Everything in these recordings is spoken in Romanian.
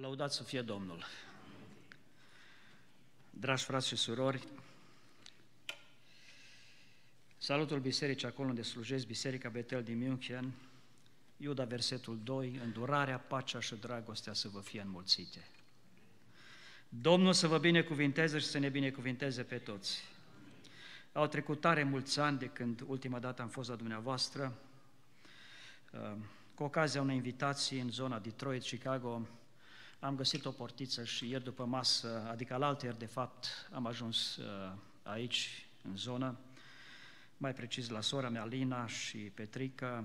Lăudat să fie Domnul! Dragi frați și surori, salutul bisericii acolo unde slujesc, Biserica Betel din München, Iuda, versetul 2, îndurarea, pacea și dragostea să vă fie înmulțite. Domnul să vă binecuvinteze și să ne binecuvinteze pe toți. Au trecut tare mulți ani de când ultima dată am fost la dumneavoastră, cu ocazia unei invitații în zona Detroit, Chicago, am găsit o portiță și ieri după masă, adică la ieri de fapt, am ajuns uh, aici, în zonă, mai precis la sora mea, Lina și Petrica.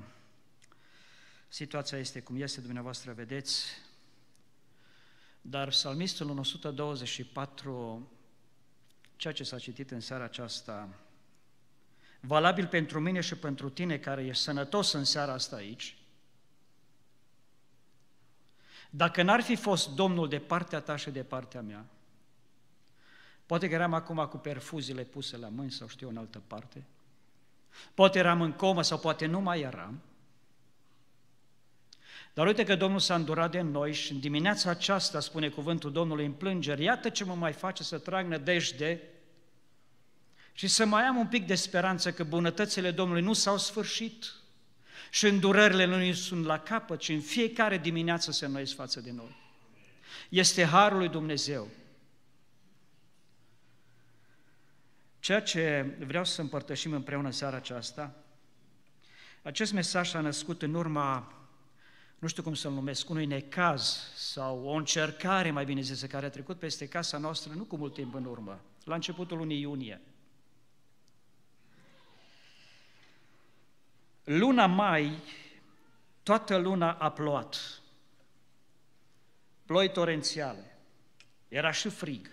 Situația este cum este, dumneavoastră vedeți, dar psalmistul în 124, ceea ce s-a citit în seara aceasta, valabil pentru mine și pentru tine care ești sănătos în seara asta aici, dacă n-ar fi fost Domnul de partea ta și de partea mea, poate că eram acum cu perfuziile puse la mâini sau știu în altă parte, poate eram în comă sau poate nu mai eram, dar uite că Domnul s-a îndurat de noi și în dimineața aceasta, spune cuvântul Domnului în plângeri, iată ce mă mai face să trag nădejde și să mai am un pic de speranță că bunătățile Domnului nu s-au sfârșit, și îndurările nu sunt la capăt, ci în fiecare dimineață se înnoiesc față de noi. Este Harul lui Dumnezeu. Ceea ce vreau să împărtășim împreună seara aceasta, acest mesaj s-a născut în urma, nu știu cum să-l numesc, unui necaz sau o încercare, mai bine zis, care a trecut peste casa noastră nu cu mult timp în urmă, la începutul lunii iunie. Luna mai, toată luna a plouat. Ploi torențiale. Era și frig.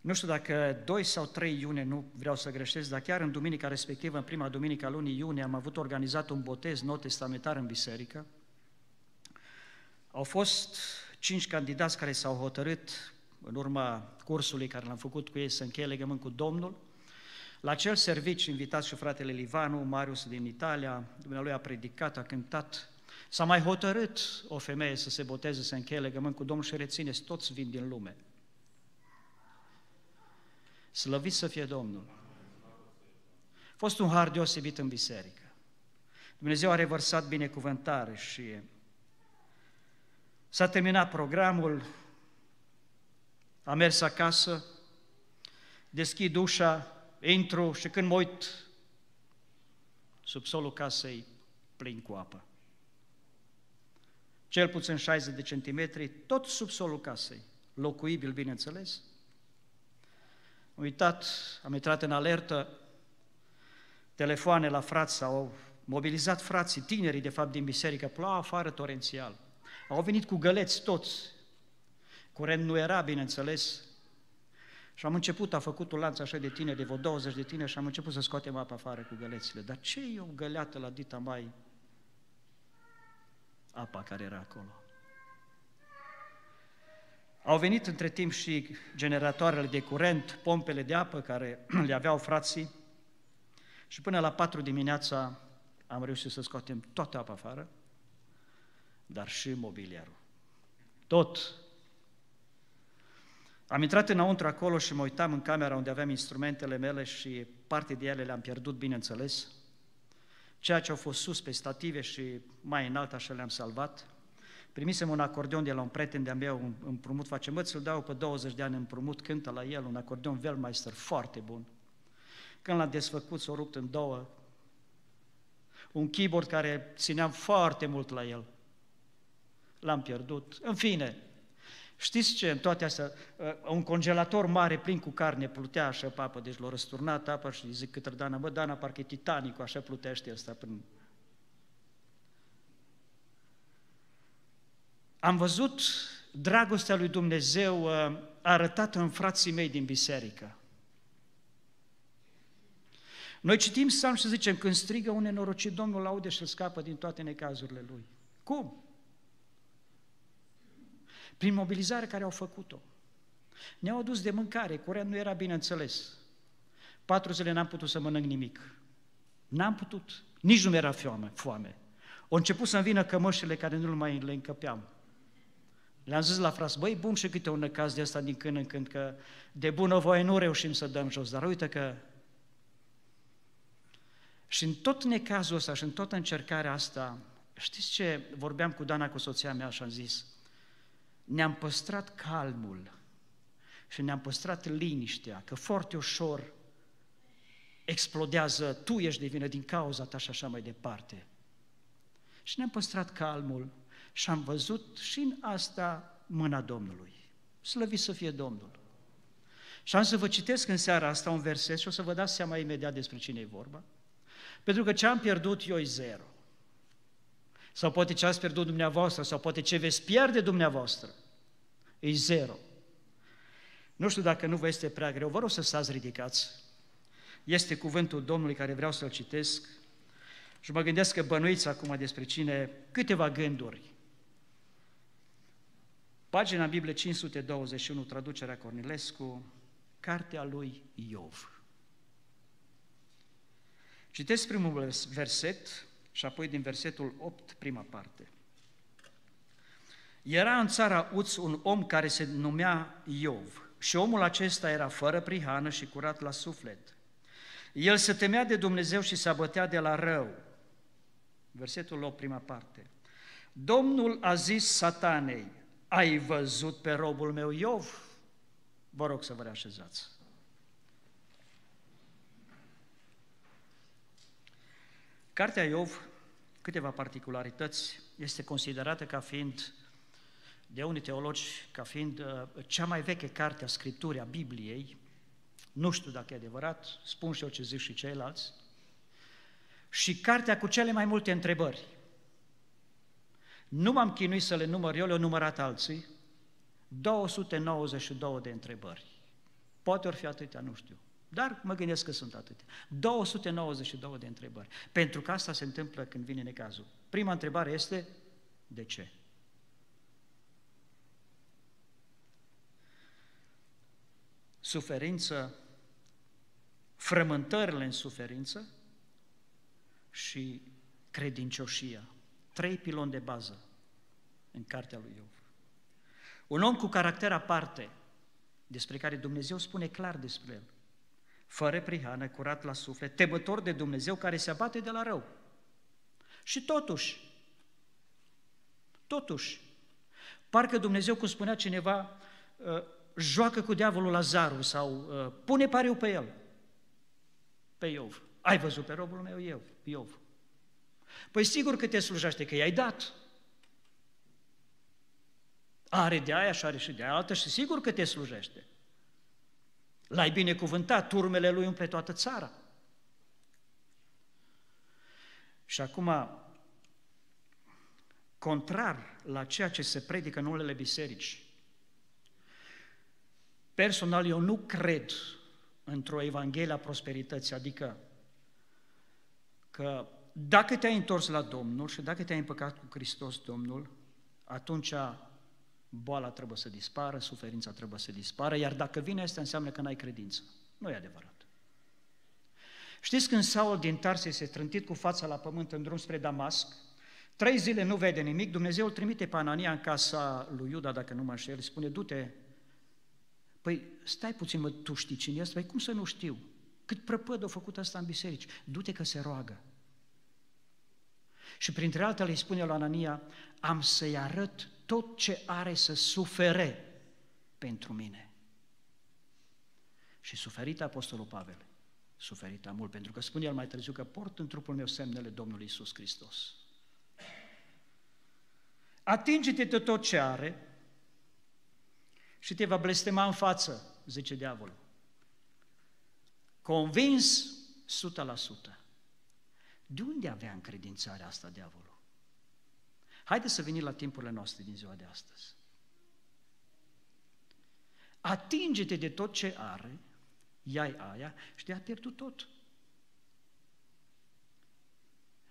Nu știu dacă 2 sau 3 iunie, nu vreau să greșesc, dar chiar în duminica respectivă, în prima duminică a lunii iunie, am avut organizat un botez nou testamentar în biserică. Au fost cinci candidați care s-au hotărât în urma cursului care l-am făcut cu ei să încheie legământ cu Domnul la acel servici, invitat și fratele Livanu, Marius din Italia, dumnealui a predicat, a cântat, s-a mai hotărât o femeie să se boteze, să încheie legământ cu Domnul și rețineți, toți vin din lume. Slăvit să fie Domnul! A fost un har deosebit în biserică. Dumnezeu a revărsat binecuvântare și s-a terminat programul, a mers acasă, deschid ușa, intru și când mă uit, subsolul casei plin cu apă. Cel puțin 60 de centimetri, tot subsolul casei, locuibil, bineînțeles. Am uitat, am intrat în alertă, telefoane la frați s-au mobilizat frații, tinerii de fapt din biserică, ploua afară torențial. Au venit cu găleți toți. Curent nu era, bineînțeles, și am început, a făcut un lanț așa de tine, de vreo 20 de tine și am început să scoatem apa afară cu gălețile. Dar ce e o găleată la dita mai? Apa care era acolo. Au venit între timp și generatoarele de curent, pompele de apă care le aveau frații și până la patru dimineața am reușit să scoatem toată apa afară, dar și mobiliarul. Tot am intrat înăuntru acolo și mă uitam în camera unde aveam instrumentele mele și parte de ele le-am pierdut, bineînțeles. Ceea ce au fost sus pe stative și mai înalt, așa le-am salvat. Primisem un acordeon de la un prieten de-a meu, un împrumut, face, mă, ți-l dau pe 20 de ani împrumut, cântă la el, un acordeon Weltmeister foarte bun. Când l-am desfăcut, s-a rupt în două. Un keyboard care țineam foarte mult la el. L-am pierdut. În fine, Știți ce? În toate astea, uh, un congelator mare plin cu carne plutea așa pe apă, deci l-a răsturnat apa și zic către Dana, bă, Dana, parcă e Titanic, așa plutește ăsta până... Am văzut dragostea lui Dumnezeu uh, arătată în frații mei din biserică. Noi citim psalm și zicem, când strigă un nenorocit, Domnul aude și îl scapă din toate necazurile lui. Cum? Prin mobilizare care au făcut-o. Ne-au adus de mâncare, curent nu era bine înțeles. Patru zile n-am putut să mănânc nimic. N-am putut, nici nu mi-era foame. foame. Au început să-mi vină cămășile care nu mai le încăpeam. Le-am zis la fras, băi, bun și câte un necaz de asta din când în când, că de bună voie nu reușim să dăm jos, dar uite că... Și în tot necazul ăsta și în toată încercarea asta, știți ce vorbeam cu Dana, cu soția mea și am zis? Ne-am păstrat calmul și ne-am păstrat liniștea, că foarte ușor explodează, tu ești de vină din cauza ta și așa mai departe. Și ne-am păstrat calmul și am văzut și în asta mâna Domnului. Slăvit să fie Domnul. Și am să vă citesc în seara asta un verset și o să vă dați seama imediat despre cine e vorba. Pentru că ce am pierdut eu e zero. Sau poate ce ați pierdut dumneavoastră, sau poate ce veți pierde dumneavoastră, e zero. Nu știu dacă nu vă este prea greu, vă rog să stați ridicați. Este cuvântul Domnului care vreau să-l citesc și mă gândesc că bănuiți acum despre cine câteva gânduri. Pagina Biblie 521, traducerea Cornilescu, cartea lui Iov. Citesc primul verset și apoi din versetul 8, prima parte. Era în țara Uț un om care se numea Iov și omul acesta era fără prihană și curat la suflet. El se temea de Dumnezeu și se abătea de la rău. Versetul 8, prima parte. Domnul a zis satanei, ai văzut pe robul meu Iov? Vă rog să vă reașezați. Cartea Iov, câteva particularități, este considerată ca fiind, de unii teologi, ca fiind uh, cea mai veche carte a Scripturii, a Bibliei. Nu știu dacă e adevărat, spun și eu ce zic și ceilalți. Și cartea cu cele mai multe întrebări. Nu m-am chinuit să le număr, eu le-au numărat alții, 292 de întrebări. Poate ori fi atâtea, nu știu. Dar mă gândesc că sunt atâtea. 292 de întrebări. Pentru că asta se întâmplă când vine necazul. Prima întrebare este, de ce? Suferință, frământările în suferință și credincioșia. Trei piloni de bază în cartea lui Iov. Un om cu caracter aparte, despre care Dumnezeu spune clar despre el. Fără prihană, curat la suflet, temător de Dumnezeu care se abate de la rău. Și totuși, totuși, parcă Dumnezeu, cum spunea cineva, uh, joacă cu diavolul Lazarul sau uh, pune pariu pe el, pe Iov. Ai văzut pe robul meu eu, Iov. Păi sigur că te slujește, că i-ai dat. Are de aia și are și de altă și sigur că te slujește. L-ai binecuvântat, turmele lui umple toată țara. Și acum, contrar la ceea ce se predică în unele biserici, personal eu nu cred într-o Evanghelie a prosperității, adică că dacă te-ai întors la Domnul și dacă te-ai împăcat cu Hristos Domnul, atunci boala trebuie să dispară, suferința trebuie să dispară, iar dacă vine asta înseamnă că n-ai credință. Nu e adevărat. Știți când Saul din Tarse se trântit cu fața la pământ în drum spre Damasc, trei zile nu vede nimic, Dumnezeu îl trimite pe Anania în casa lui Iuda, dacă nu mă înșel, spune, du-te, păi stai puțin, mă, tu știi cine este? Păi cum să nu știu? Cât prăpăd a făcut asta în biserici? Du-te că se roagă. Și printre altele îi spune la Anania, am să-i arăt tot ce are să sufere pentru mine. Și suferit Apostolul Pavel, suferit mult, pentru că spune el mai târziu că port în trupul meu semnele Domnului Isus Hristos. Atinge-te de tot ce are și te va blestema în față, zice diavolul. Convins 100%. De unde avea încredințarea asta diavolul? Haideți să venim la timpurile noastre din ziua de astăzi. Atinge-te de tot ce are, ia aia și te-a pierdut tot.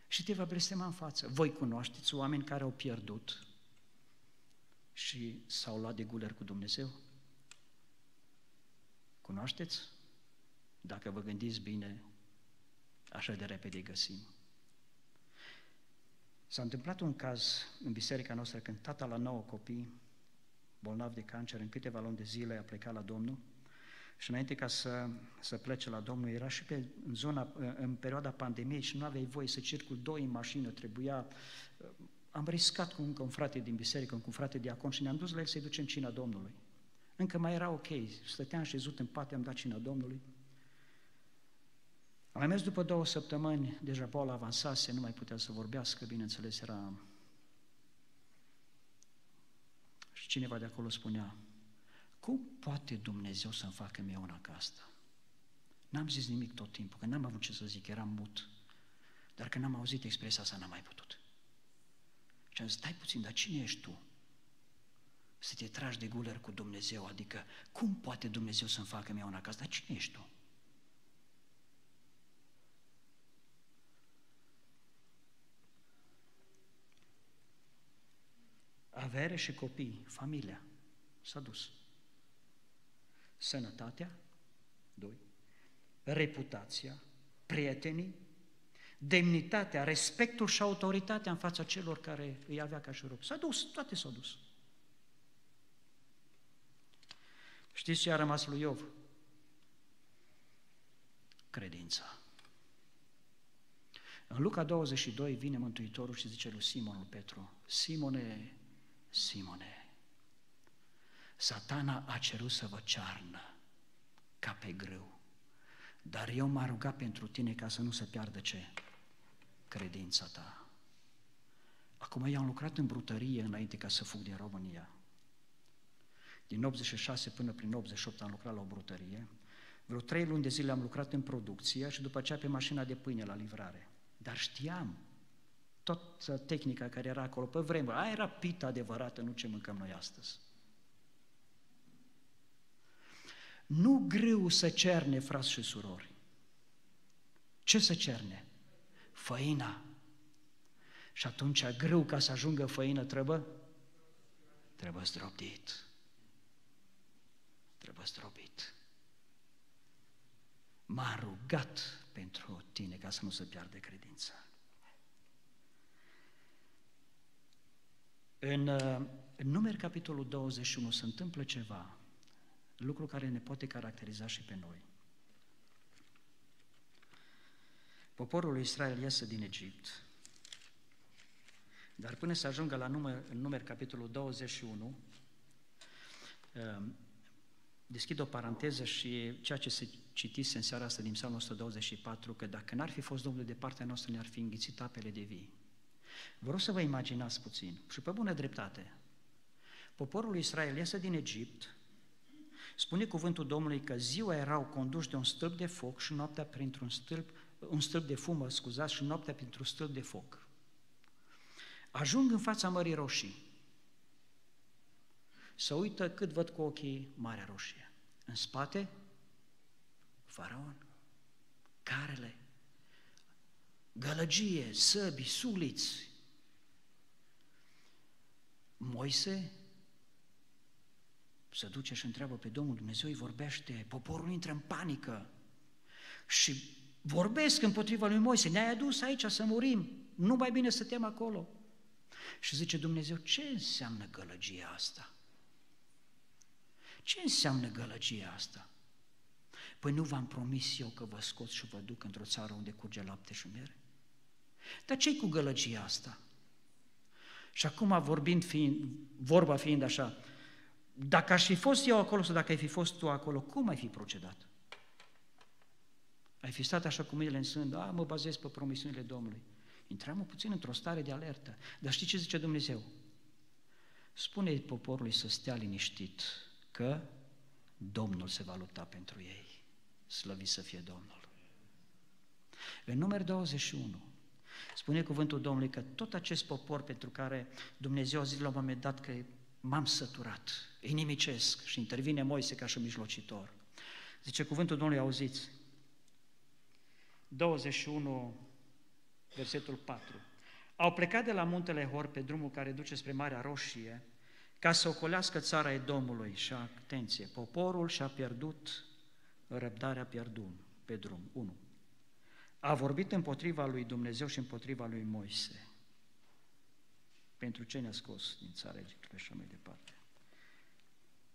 Și te va blestema în față. Voi cunoașteți oameni care au pierdut și s-au luat de guler cu Dumnezeu? Cunoașteți? Dacă vă gândiți bine, așa de repede găsim. S-a întâmplat un caz în biserica noastră când tata la nouă copii, bolnav de cancer, în câteva luni de zile a plecat la Domnul și înainte ca să, să plece la Domnul, era și pe, în, zona, în perioada pandemiei și nu aveai voie să circul doi în mașină, trebuia... Am riscat cu încă un frate din biserică, cu un frate diacon și ne-am dus la el să-i ducem cina Domnului. Încă mai era ok, stăteam șezut în pat, am dat cina Domnului. Am mai mers după două săptămâni, deja boala avansase, nu mai putea să vorbească, bineînțeles, era... Și cineva de acolo spunea, cum poate Dumnezeu să-mi facă mie una ca asta? N-am zis nimic tot timpul, că n-am avut ce să zic, eram mut. Dar când am auzit expresia asta, n-am mai putut. Și am zis, stai puțin, dar cine ești tu? Să te tragi de guler cu Dumnezeu, adică cum poate Dumnezeu să-mi facă mie una ca asta? Dar cine ești tu? Avere și copii, familia, s-a dus. Sănătatea, doi. Reputația, prietenii, demnitatea, respectul și autoritatea în fața celor care îi avea ca și rob. S-a dus, toate s-au dus. Știți ce a rămas lui Iov? Credința. În Luca 22 vine Mântuitorul și zice lui Simonul Petru, Simone, Simone, satana a cerut să vă cearnă ca pe grâu, dar eu m-a rugat pentru tine ca să nu se piardă ce? Credința ta. Acum eu am lucrat în brutărie înainte ca să fug din România. Din 86 până prin 88 am lucrat la o brutărie. Vreo trei luni de zile am lucrat în producție și după aceea pe mașina de pâine la livrare. Dar știam toată tehnica care era acolo pe vremuri. Aia era pita adevărată, nu ce mâncăm noi astăzi. Nu greu să cerne, frați și surori. Ce să cerne? Făina. Și atunci greu ca să ajungă făină trebuie? Trebuie zdrobit. Trebuie zdrobit. M-a rugat pentru tine ca să nu se piardă credința. În, în numeri capitolul 21 se întâmplă ceva, lucru care ne poate caracteriza și pe noi. Poporul lui Israel iese din Egipt, dar până să ajungă la număr, în numeri capitolul 21, um, deschid o paranteză și ceea ce se citise în seara asta din Psalmul 124, că dacă n-ar fi fost Domnul de partea noastră, ne-ar fi înghițit apele de vii. Vă rog să vă imaginați puțin și pe bună dreptate. Poporul Israel iese din Egipt, spune cuvântul Domnului că ziua erau conduși de un stâlp de foc și noaptea printr-un stâlp, un stâlp de fumă, scuzați, și noaptea printr-un stâlp de foc. Ajung în fața Mării Roșii. Să uită cât văd cu ochii Marea Roșie. În spate, faraon, carele, gălăgie, săbi, suliți. Moise se duce și întreabă pe Domnul Dumnezeu, îi vorbește, poporul intră în panică și vorbesc împotriva lui Moise, ne-ai adus aici să murim, nu mai bine să tem acolo. Și zice Dumnezeu, ce înseamnă gălăgia asta? Ce înseamnă gălăgia asta? Păi nu v-am promis eu că vă scot și vă duc într-o țară unde curge lapte și miere? Dar ce cu gălăgia asta? Și acum vorbind fiind, vorba fiind așa, dacă aș fi fost eu acolo sau dacă ai fi fost tu acolo, cum ai fi procedat? Ai fi stat așa cu mâinile în sân, a, mă bazez pe promisiunile Domnului. Intram puțin într-o stare de alertă. Dar știi ce zice Dumnezeu? Spune poporului să stea liniștit, că Domnul se va lupta pentru ei. Slăvi să fie Domnul. În număr 21, spune cuvântul Domnului că tot acest popor pentru care Dumnezeu a zis la un moment dat că m-am săturat, îi nimicesc și intervine Moise ca și mijlocitor. Zice cuvântul Domnului, auziți, 21, versetul 4. Au plecat de la muntele Hor pe drumul care duce spre Marea Roșie ca să ocolească țara Edomului și, atenție, poporul și-a pierdut răbdarea pierdut pe drum. 1. A vorbit împotriva lui Dumnezeu și împotriva lui Moise. pentru ce ne-a scos din țara Egiptului și așa mai departe.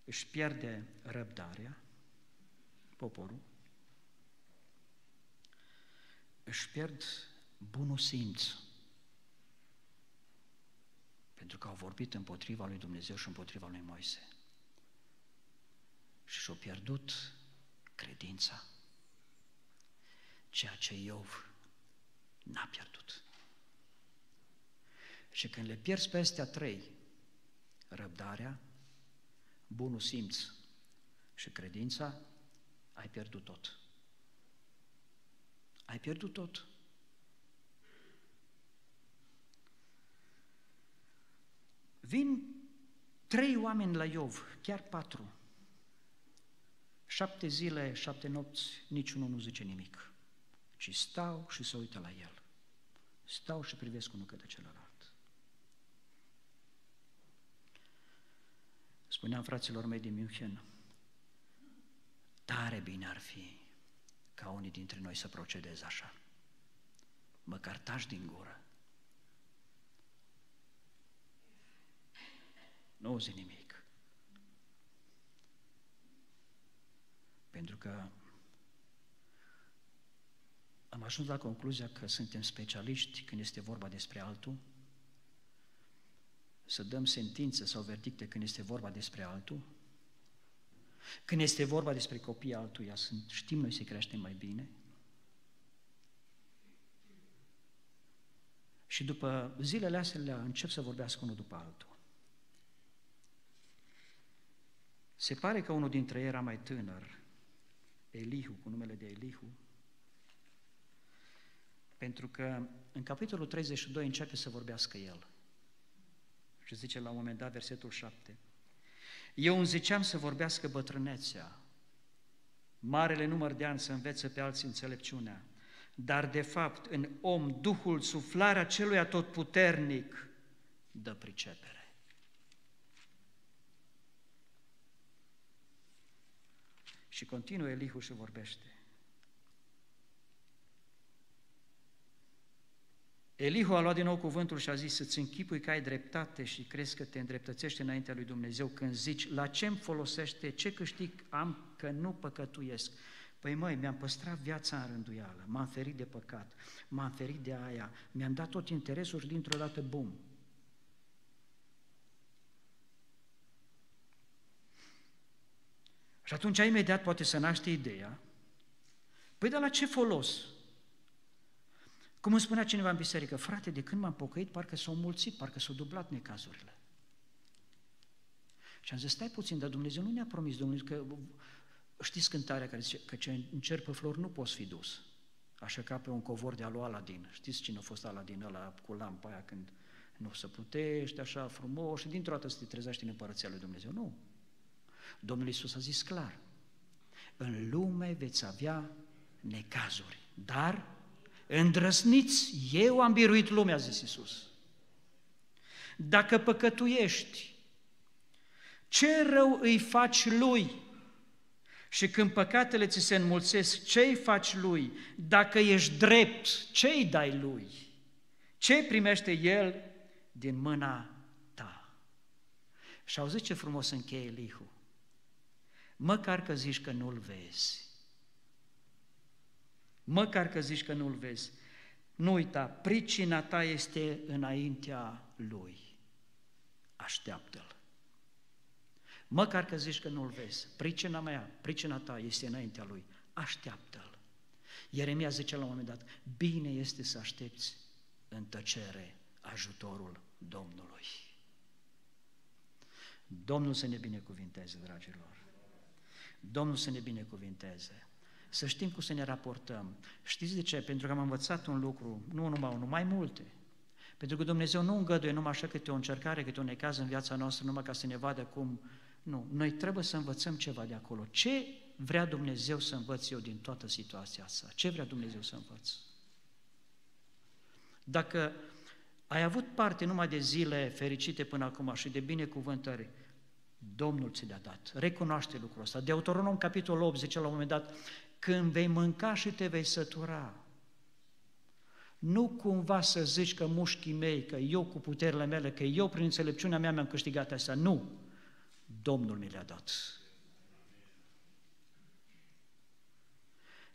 Își pierde răbdarea, poporul, își pierd bunul simț, pentru că au vorbit împotriva lui Dumnezeu și împotriva lui Moise. Și și-au pierdut credința, ceea ce Iov n-a pierdut. Și când le pierzi pe astea trei, răbdarea, bunul simț și credința, ai pierdut tot. Ai pierdut tot. Vin trei oameni la Iov, chiar patru. Șapte zile, șapte nopți, niciunul nu zice nimic, ci stau și se uită la el. Stau și privesc unul către celălalt. Spuneam fraților mei din München, tare bine ar fi ca unii dintre noi să procedeze așa. Măcar tași din gură. Nu auzi nimic. Pentru că am ajuns la concluzia că suntem specialiști când este vorba despre altul, să dăm sentințe sau verdicte când este vorba despre altul, când este vorba despre copiii altuia, știm noi să creștem mai bine. Și după zilele astea încep să vorbească unul după altul. Se pare că unul dintre ei era mai tânăr, Elihu, cu numele de Elihu, pentru că în capitolul 32 începe să vorbească el. Și zice la un moment dat, versetul 7, Eu îmi ziceam să vorbească bătrânețea, marele număr de ani să învețe pe alții înțelepciunea, dar de fapt în om Duhul, suflarea celui atotputernic dă pricepere. Și continuă Elihu și vorbește. Elihu a luat din nou cuvântul și a zis să-ți închipui că ai dreptate și crezi că te îndreptățește înaintea lui Dumnezeu când zici la ce îmi folosește, ce câștig am că nu păcătuiesc. Păi măi, mi-am păstrat viața în rânduială, m-am ferit de păcat, m-am ferit de aia, mi-am dat tot interesul și dintr-o dată, bum. Și atunci imediat poate să naște ideea, păi de la ce folos? Cum îmi spunea cineva în biserică, frate, de când m-am pocăit, parcă s-au mulțit, parcă s-au dublat necazurile. Și am zis, stai puțin, dar Dumnezeu nu ne-a promis, Dumnezeu, că știți cântarea care zice că ce încer pe flori nu poți fi dus. Așa ca pe un covor de-a lui Aladin. Știți cine a fost Aladin ăla cu lampa aia când nu se putește așa frumos și dintr-o dată să te trezești în împărăția lui Dumnezeu. Nu. Domnul Iisus a zis clar, în lume veți avea necazuri, dar Îndrăsniți, eu am biruit lumea, a zis Iisus. Dacă păcătuiești, ce rău îi faci lui? Și când păcatele ți se înmulțesc, ce îi faci lui? Dacă ești drept, ce îi dai lui? Ce primește el din mâna ta? Și auzi ce frumos încheie Elihu. Măcar că zici că nu-l vezi, măcar că zici că nu-l vezi. Nu uita, pricina ta este înaintea lui. Așteaptă-l. Măcar că zici că nu-l vezi, pricina mea, pricina ta este înaintea lui. Așteaptă-l. Ieremia zice la un moment dat, bine este să aștepți în tăcere ajutorul Domnului. Domnul să ne binecuvinteze, dragilor. Domnul să ne binecuvinteze să știm cum să ne raportăm. Știți de ce? Pentru că am învățat un lucru, nu numai unul, mai multe. Pentru că Dumnezeu nu îngăduie numai așa câte o încercare, câte un necaz în viața noastră, numai ca să ne vadă cum... Nu, noi trebuie să învățăm ceva de acolo. Ce vrea Dumnezeu să învăț eu din toată situația asta? Ce vrea Dumnezeu să învăț? Dacă ai avut parte numai de zile fericite până acum și de binecuvântări, Domnul ți le-a dat. Recunoaște lucrul ăsta. Deuteronom, capitolul 8, zice la un moment dat, când vei mânca și te vei sătura, Nu cumva să zici că mușchii mei, că eu cu puterile mele, că eu prin înțelepciunea mea mi-am câștigat asta. Nu! Domnul mi le-a dat.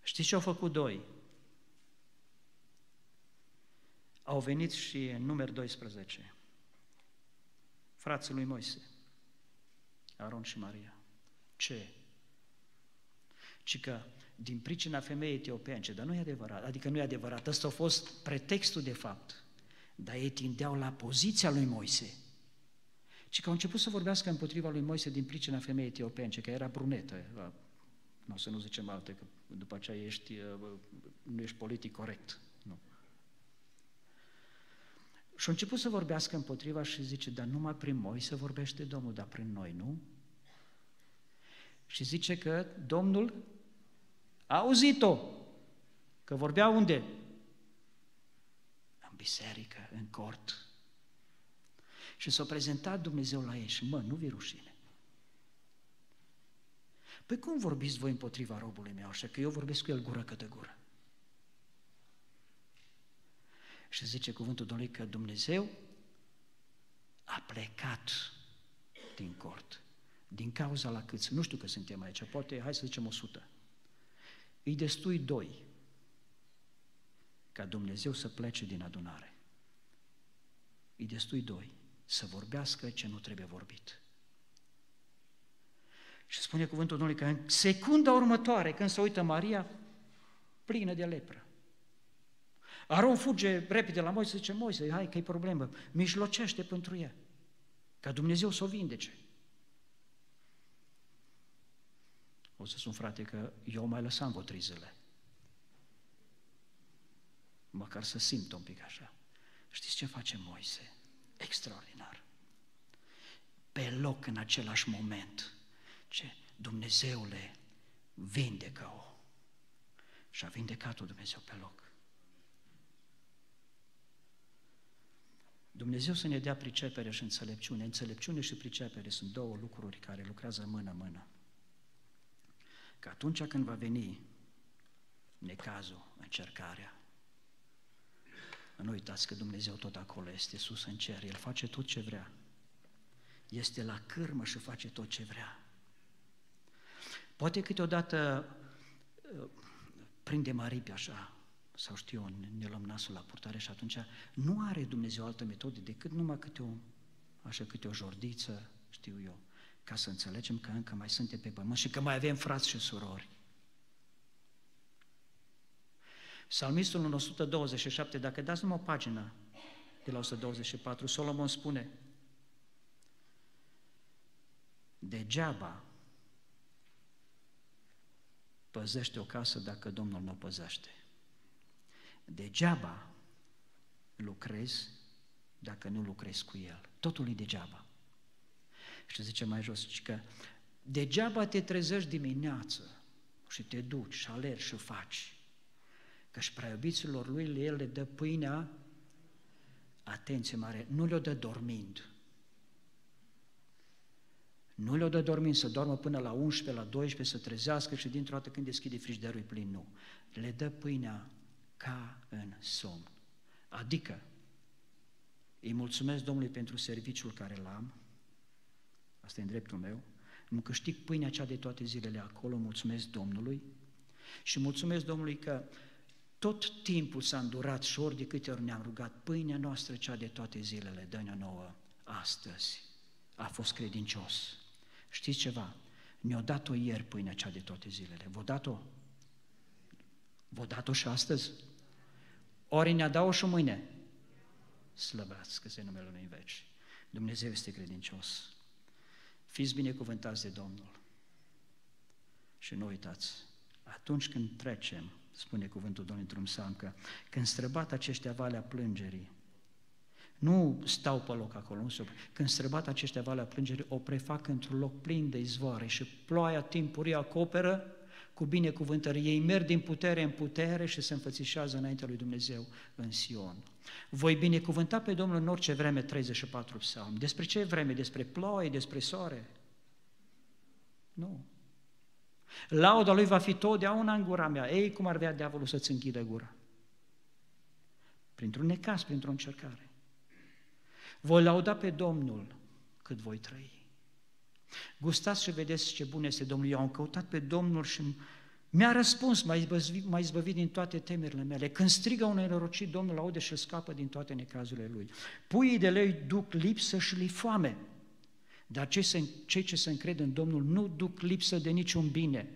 Știți ce au făcut doi? Au venit și în număr 12, frații lui Moise, Aron și Maria. Ce? Ci că din pricina femeii etiopiance, dar nu e adevărat, adică nu e adevărat, ăsta a fost pretextul de fapt, dar ei tindeau la poziția lui Moise. Și că au început să vorbească împotriva lui Moise din pricina femeii etiopiance, că era brunetă, nu să nu zicem alte, că după aceea ești, uh, nu ești politic corect. Nu. Și au început să vorbească împotriva și zice, dar numai prin Moise vorbește Domnul, dar prin noi nu? Și zice că Domnul a auzit-o, că vorbea unde? În biserică, în cort. Și s-a prezentat Dumnezeu la ei și, mă, nu vi rușine. Păi cum vorbiți voi împotriva robului meu așa, că eu vorbesc cu el gură către gură? Și zice cuvântul Domnului că Dumnezeu a plecat din cort. Din cauza la câți? Nu știu că suntem aici, poate, hai să zicem 100. Îi destui doi ca Dumnezeu să plece din adunare. Îi destui doi să vorbească ce nu trebuie vorbit. Și spune cuvântul Domnului că în secunda următoare, când se uită Maria, plină de lepră. Aron fuge repede la Moise, zice, Moise, hai că e problemă, mijlocește pentru ea, ca Dumnezeu să o vindece. O să spun, frate, că eu mai lăsam votrizele. Măcar să simt un pic așa. Știți ce face Moise? Extraordinar. Pe loc, în același moment, ce Dumnezeule vindecă-o. Și a vindecat-o Dumnezeu pe loc. Dumnezeu să ne dea pricepere și înțelepciune. Înțelepciune și pricepere sunt două lucruri care lucrează mână-mână. Că atunci când va veni necazul, încercarea, nu uitați că Dumnezeu tot acolo este sus în cer, El face tot ce vrea. Este la cârmă și face tot ce vrea. Poate câteodată uh, prinde aripi așa, sau știu eu, ne luăm nasul la purtare și atunci nu are Dumnezeu altă metodă decât numai câte o, așa, câte o jordiță, știu eu, ca să înțelegem că încă mai suntem pe pământ și că mai avem frați și surori. Psalmistul în 127, dacă dați numai o pagină de la 124, Solomon spune Degeaba păzește o casă dacă Domnul nu o păzește. Degeaba lucrezi dacă nu lucrezi cu El. Totul e degeaba. Și zice mai jos, că degeaba te trezești dimineață și te duci și alergi și faci. Că și preiubiților lui el le dă pâinea, atenție mare, nu le-o dă dormind. Nu le-o dă dormind să doarmă până la 11, la 12, să trezească și dintr-o dată când deschide frigiderul e plin, nu. Le dă pâinea ca în somn. Adică, îi mulțumesc Domnului pentru serviciul care l-am, asta e în dreptul meu, nu câștig pâinea cea de toate zilele acolo, mulțumesc Domnului și mulțumesc Domnului că tot timpul s-a îndurat și ori de câte ori ne-am rugat, pâinea noastră cea de toate zilele, dă-ne nouă astăzi. A fost credincios. Știți ceva? Ne-a dat-o ieri pâinea cea de toate zilele. V-a dat-o? V-a dat-o și astăzi? Ori ne-a dat-o și mâine? Slăvească se numele Lui în veci. Dumnezeu este credincios. Fiți binecuvântați de Domnul. Și nu uitați, atunci când trecem, spune cuvântul Domnului într-un psalm, că când străbat aceștia valea plângerii, nu stau pe loc acolo, nu se Când străbat aceștia valea plângerii, o prefac într-un loc plin de izvoare și ploaia timpurie acoperă cu binecuvântări. Ei merg din putere în putere și se înfățișează înaintea lui Dumnezeu în Sion. Voi binecuvânta pe Domnul în orice vreme 34 psalm. Despre ce vreme? Despre ploaie, despre soare? Nu. Lauda lui va fi totdeauna în gura mea. Ei, cum ar vrea diavolul să-ți închidă gura? printr-un necas, printr-o încercare. Voi lauda pe Domnul cât voi trăi. Gustați și vedeți ce bun este Domnul. Eu am căutat pe Domnul și mi-a răspuns, m-a izbăvit, m-a izbăvit din toate temerile mele. Când strigă un nenorocit, Domnul aude și scapă din toate necazurile lui. Puii de lei duc lipsă și li foame, dar cei, se, cei ce se încred în Domnul nu duc lipsă de niciun bine.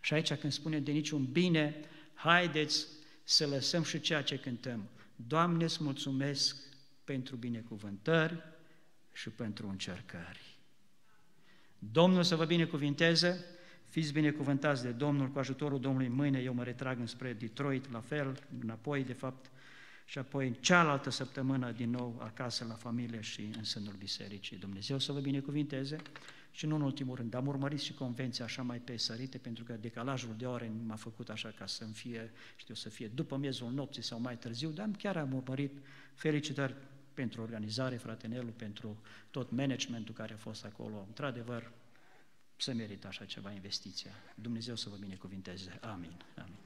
Și aici când spune de niciun bine, haideți să lăsăm și ceea ce cântăm. Doamne, îți mulțumesc pentru binecuvântări și pentru încercări. Domnul să vă binecuvinteze, fiți binecuvântați de Domnul, cu ajutorul Domnului mâine eu mă retrag înspre Detroit, la fel, înapoi de fapt, și apoi în cealaltă săptămână din nou acasă la familie și în sânul bisericii. Dumnezeu să vă binecuvinteze și nu în ultimul rând, am urmărit și convenția așa mai pe sărite, pentru că decalajul de ore m-a făcut așa ca să fie, știu, să fie după miezul nopții sau mai târziu, dar chiar am urmărit felicitări pentru organizare, frate Nelu, pentru tot managementul care a fost acolo. Într-adevăr, să merită așa ceva investiția. Dumnezeu să vă binecuvinteze. Amin. Amin.